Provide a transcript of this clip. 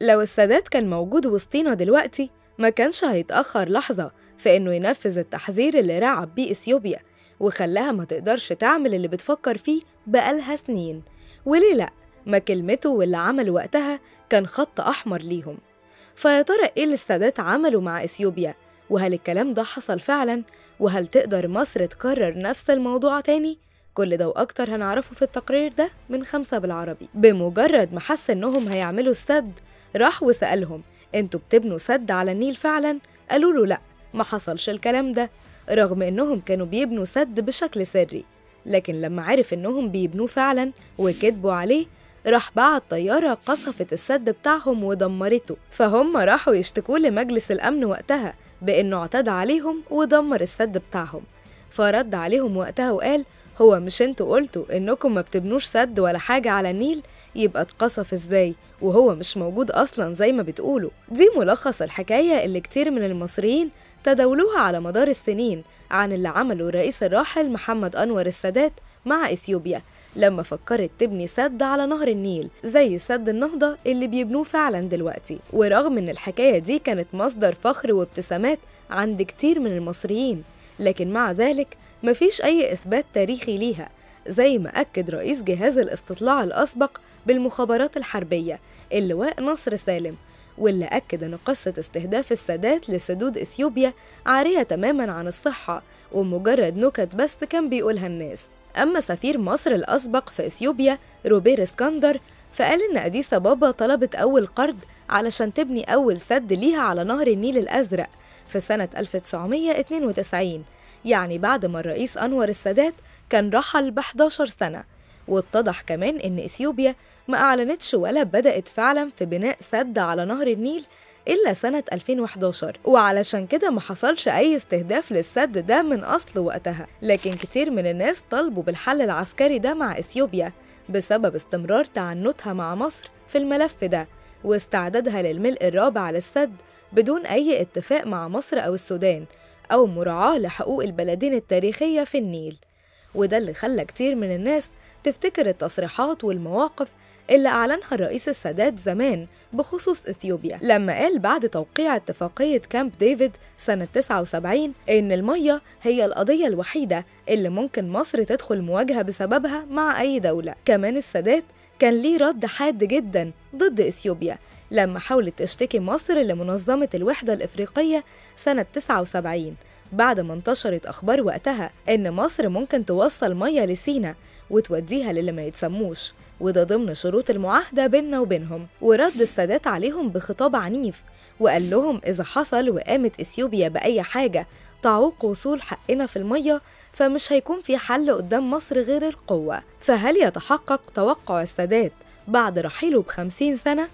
لو السادات كان موجود وسطينا دلوقتي ما كانش هيتأخر لحظة في إنه ينفذ التحذير اللي رعب بيه إثيوبيا وخلاها ما تقدرش تعمل اللي بتفكر فيه بقالها سنين. وليه لأ؟ ما كلمته واللي عمله وقتها كان خط أحمر ليهم. فيا ترى إيه اللي السادات عمله مع إثيوبيا؟ وهل الكلام ده حصل فعلا؟ وهل تقدر مصر تكرر نفس الموضوع تاني؟ كل ده وأكتر هنعرفه في التقرير ده من خمسة بالعربي. بمجرد ما حس إنهم هيعملوا السد راح وسألهم أنتوا بتبنوا سد على النيل فعلا؟ قالوا له لأ ما حصلش الكلام ده رغم إنهم كانوا بيبنوا سد بشكل سري لكن لما عرف إنهم بيبنوه فعلا وكذبوا عليه راح بعت طيارة قصفت السد بتاعهم ودمرته فهم راحوا يشتكوا لمجلس الأمن وقتها بإنه اعتدى عليهم ودمر السد بتاعهم فرد عليهم وقتها وقال هو مش أنتوا قلتوا إنكم ما بتبنوش سد ولا حاجة على النيل يبقى اتقصف إزاي؟ وهو مش موجود أصلا زي ما بتقولوا. دي ملخص الحكاية اللي كتير من المصريين تداولوها على مدار السنين عن اللي عمله الرئيس الراحل محمد أنور السادات مع إثيوبيا لما فكرت تبني سد على نهر النيل زي سد النهضة اللي بيبنوه فعلا دلوقتي. ورغم إن الحكاية دي كانت مصدر فخر وابتسامات عند كتير من المصريين لكن مع ذلك مفيش أي إثبات تاريخي ليها زي ما أكد رئيس جهاز الاستطلاع الأسبق بالمخابرات الحربية. اللواء نصر سالم واللي أكد أن قصة استهداف السادات لسدود إثيوبيا عارية تماما عن الصحة ومجرد نكت بس كان بيقولها الناس. أما سفير مصر الأسبق في إثيوبيا روبير إسكندر فقال إن أديس بابا طلبت أول قرض علشان تبني أول سد ليها على نهر النيل الأزرق في سنة 1992 يعني بعد ما الرئيس أنور السادات كان رحل ب 11 سنة. واتضح كمان إن إثيوبيا ما أعلنتش ولا بدأت فعلا في بناء سد على نهر النيل إلا سنة 2011 وعلشان كده ما حصلش أي استهداف للسد ده من أصله وقتها. لكن كتير من الناس طالبوا بالحل العسكري ده مع إثيوبيا بسبب استمرار تعنتها مع مصر في الملف ده واستعدادها للملء الرابع للسد بدون أي اتفاق مع مصر أو السودان أو مراعاة لحقوق البلدين التاريخية في النيل. وده اللي خلى كتير من الناس تفتكر التصريحات والمواقف اللي أعلنها الرئيس السادات زمان بخصوص إثيوبيا لما قال بعد توقيع اتفاقية كامب ديفيد سنة 79 إن المية هي القضية الوحيدة اللي ممكن مصر تدخل مواجهة بسببها مع أي دولة. كمان السادات كان ليه رد حاد جدا ضد إثيوبيا لما حاولت تشتكي مصر لمنظمة الوحدة الإفريقية سنة 79 بعد ما انتشرت أخبار وقتها إن مصر ممكن توصل مية لسينا وتوديها للي ما يتسموش وده ضمن شروط المعاهدة بيننا وبينهم ورد السادات عليهم بخطاب عنيف وقال لهم إذا حصل وقامت إثيوبيا بأي حاجة تعوق وصول حقنا في المية فمش هيكون في حل قدام مصر غير القوة فهل يتحقق توقع السادات بعد رحيله بخمسين سنة؟